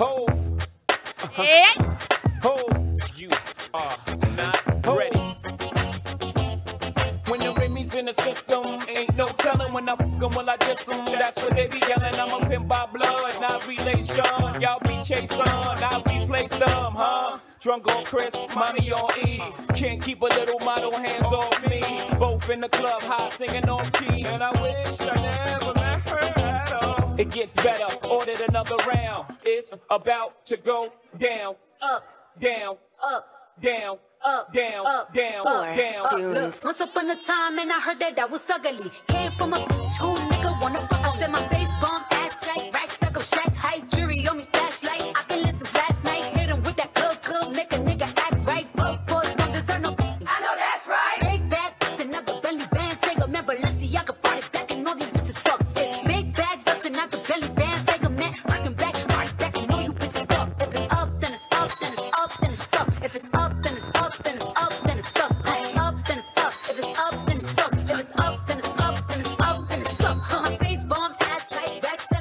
Ho, Hey. ho, you are not ready. When the Remy's in the system, ain't no telling when I fuck 'em, will I diss. That's what they be yelling. I'm a pimp by blood, not relation. Y'all be chasing, I replace them, huh? Drunk on Cris, mommy on E. Can't keep a little model hands off me. Both in the club, high singing off key. And I wish I never met her. It gets better, ordered another round. It's about to go down, Up, down, up, down, up, down, up, down, up, down. up. Look, once upon a time, and I heard that I was ugly. Came from a bitch who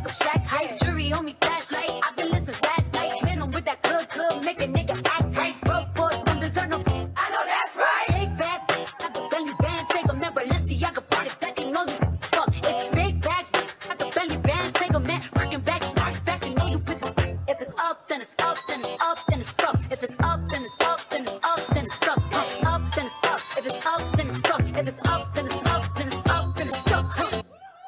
a shack high, Jury on me flashlight. I've been listening last night. Man, I'm with that good, good. Make a nigga act right. Broke boys don't deserve no. I know that's right. Big bag. Got the belly band. Take a man. Balenciaga party. That back. They know this. Fuck. It's big bags. Got the belly band. Take a man. Rocking back. Right back. They know you bitch. If it's up, then it's up. Then it's up. Then it's stuck. If it's up, then it's up. Then it's up. Then it's stuck. Up, then it's up. If it's up, then it's stuck. If it's up, then it's up. Then it's up.